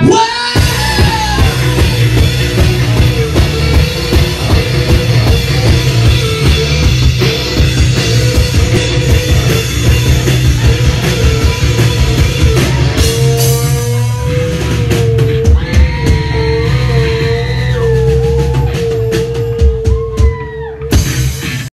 What?